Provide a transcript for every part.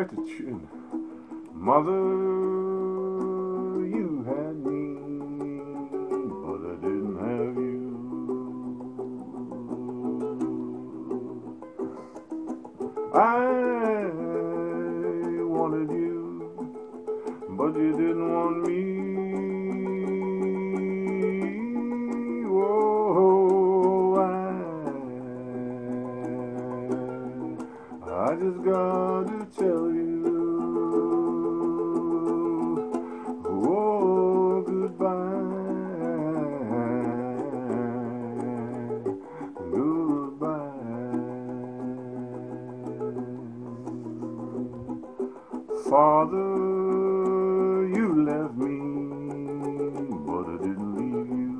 out of tune. Mother, you had me, but I didn't have you. I wanted you, but you didn't want I, just got to tell you. Oh, goodbye. Goodbye. Father, you left me, but I didn't leave you.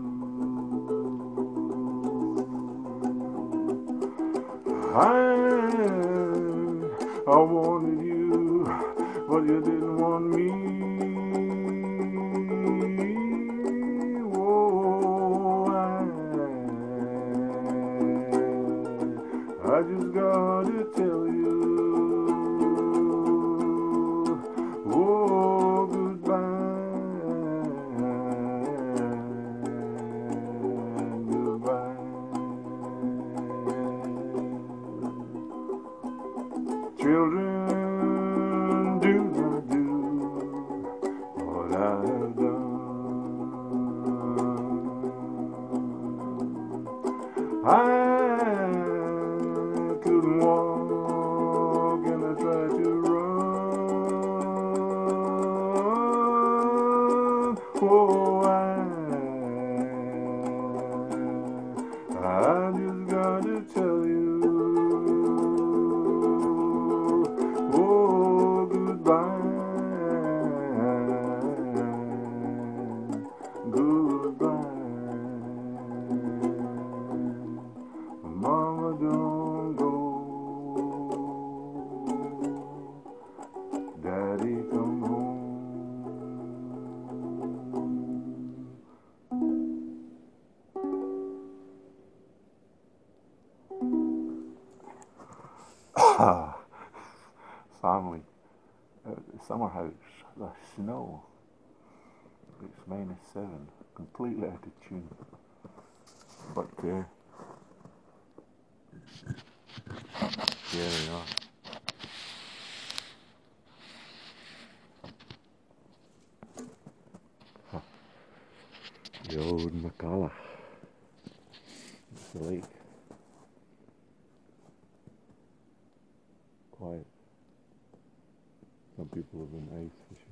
I, I wanted you, but you didn't want me. Whoa, I, I just gotta tell you. Children, do not do what I have done. I couldn't walk Family, uh, the summer house, the snow. It's minus seven, completely out of tune. But uh, here we are. The old Macalla. It's the lake. Quiet. Some people have been ice fishing.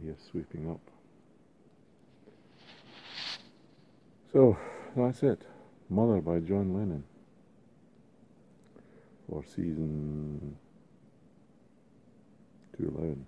Here sweeping up. So that's it. Mother by John Lennon for season 211.